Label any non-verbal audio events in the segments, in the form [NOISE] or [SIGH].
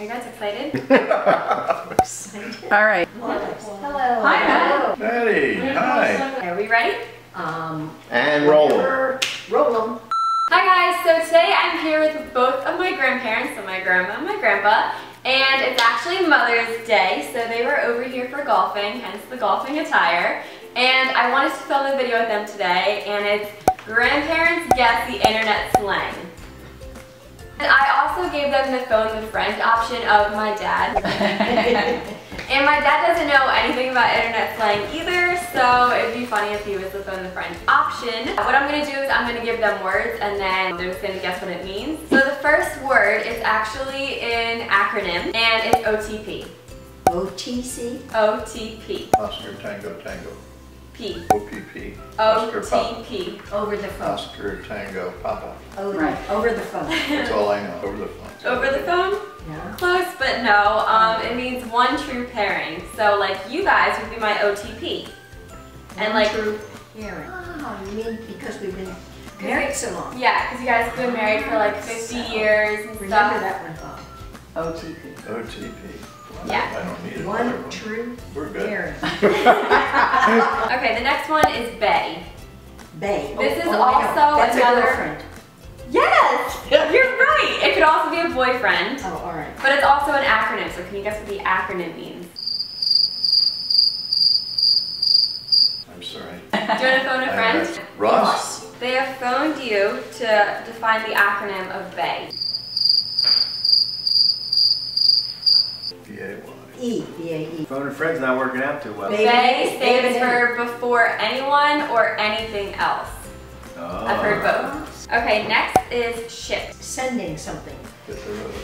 Are you guys excited? [LAUGHS] All right. Hello. Hi, Matt. Hey, hi. Are we ready? Um, And roll 'em. Roll them. Hi guys, so today I'm here with both of my grandparents, so my grandma and my grandpa, and it's actually Mother's Day, so they were over here for golfing, hence the golfing attire, and I wanted to film a video with them today, and it's Grandparents Guess the Internet Slang. And I also gave them the phone the friend option of my dad. [LAUGHS] And my dad doesn't know anything about internet slang either, so it'd be funny if he was the phone the friend option. What I'm gonna do is I'm gonna give them words and then they're just gonna guess what it means. So the first word is actually an acronym and it's OTP. OTC. OTP. Oscar Tango Tango. P. OPP. OTP. Over the phone. Oscar Tango Papa. Over, Right. over the phone. [LAUGHS] That's all I know, over the phone. Over the phone? Yeah. Close, but no. Um, it means one true pairing. So like you guys would be my OTP. And like Hearing. Ah, you mean because we've been married so long. Yeah, because you guys have been married for like 50 years and Remember stuff. that one, Bob. OTP. OTP. Yeah. I don't need it. One true We're good. pairing. [LAUGHS] Okay, the next one is Bae. Bae. This oh, is oh I know. also That's another- a girlfriend. Yes! You're right! It could also be a boyfriend, Oh, all right. but it's also an acronym, so can you guess what the acronym means? I'm sorry. Do you want to phone a friend? Ross? They have phoned you to define the acronym of Bae. B-A-Y. Phone a friend's not working out too well. Baby. Bae stands Baby. for before anyone or anything else. Oh. I've heard both. Okay, next is ship. Sending something. Get the road.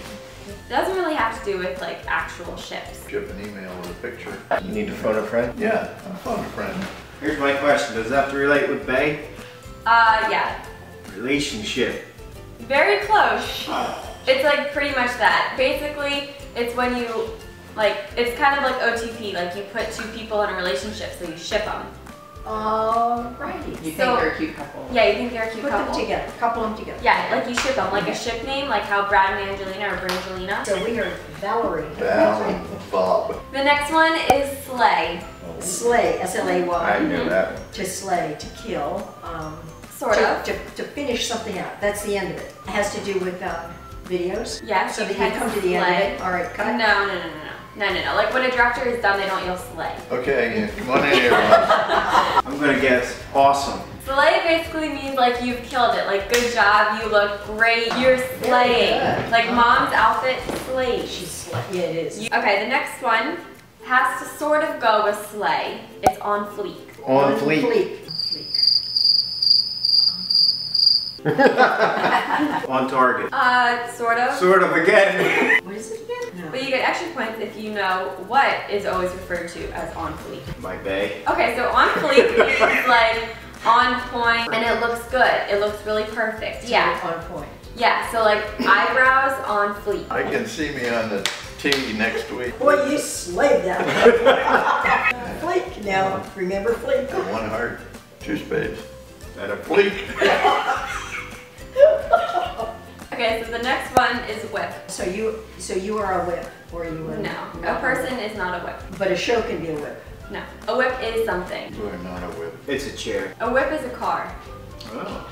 Doesn't really have to do with like actual ships. Ship an email with a picture. You need to phone a friend? Yeah, I'm phone a friend. Here's my question. Does that have to relate with Bae? Uh, yeah, Relationship. very close. It's like pretty much that. Basically, it's when you, like, it's kind of like OTP, like you put two people in a relationship, so you ship them. Alrighty. You think So- they're a cute couple? Yeah, you think they're a cute Put them couple. together, couple them together. Yeah, like you ship them, like a ship name, like how Brad and Angelina or Brangelina. So we are Valerie. Val and Bob. The next one is slay, Slay, S-L-A-Y. I knew that. One. To slay, to kill. Um, sort to, of. To, to finish something out. That's the end of it. It has to do with um, videos. Yeah. So you that you can come to the end of it. All right, No, cut. no, no, no, no, no, no, no. No. Like when a director is done, they don't yell slay. Okay, yeah, come on in here, Ross. [LAUGHS] I'm gonna guess awesome. Slay basically means like you've killed it. Like good job, you look great, you're slaying. good. Like mom's outfit slays. She's slay. Yeah, it is. Okay, the next one has to sort of go with slay. It's on fleek. On fleek. On fleek. [LAUGHS] [LAUGHS] On target. Uh, sort of. Sort of again. What is it again? No. But you get extra points if you know what is always referred to as on fleek. My Bae. Okay, so on fleek is [LAUGHS] like on point and it looks good. It looks really perfect. Yeah. On point. Yeah, so like eyebrows on fleek. I can see me on the tee next week. Boy, you slayed that. [LAUGHS] Fleek. Now, remember Fleek? One heart, two spades. That a Fleek. [LAUGHS] Okay, so the next one is whip. So you, so you are a whip, or you are No, a not person is not a whip. But a show can be a whip. No, a whip is something. You are not a whip. It's a chair. A whip is a car. Oh.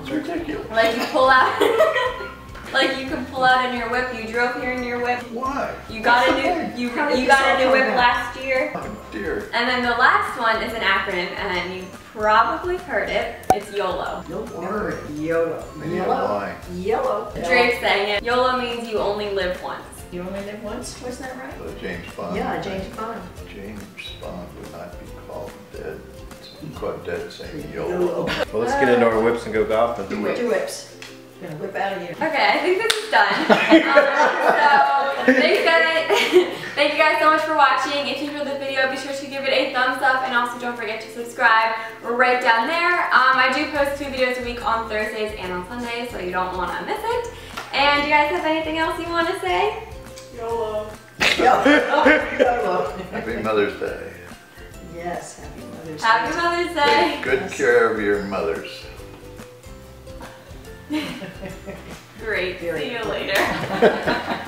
It's ridiculous. Like you pull out, [LAUGHS] like you can pull out in your whip. You drove here in your whip. Why? You got a new, you you got a new whip about? last year. Oh dear. And then the last one is an acronym, and you probably heard it. It's YOLO. No word. YOLO. I need a Yellow. Drake sang it. YOLO means you only live once. You only live once? Wasn't that right? So James Bond. Yeah, James Bond. James Bond would not be called dead. It's called dead saying YOLO. YOLO. [LAUGHS] Well, let's get into our whips and go golfing. Two whips. Gonna whip out of here. Okay, I think this is done. [LAUGHS] um, so thank you guys, thank you guys so much for watching. If you enjoyed the video, be sure to give it a thumbs up and also don't forget to subscribe right down there. Um, I do post two videos a week on Thursdays and on Sundays, so you don't want to miss it. And do you guys have anything else you want to say? YOLO. YOLO. [LAUGHS] Happy Mother's Day. Yes, happy Mother's Day. Happy Mother's Day. Take good care of your mothers. [LAUGHS] Great. Very See you later. [LAUGHS]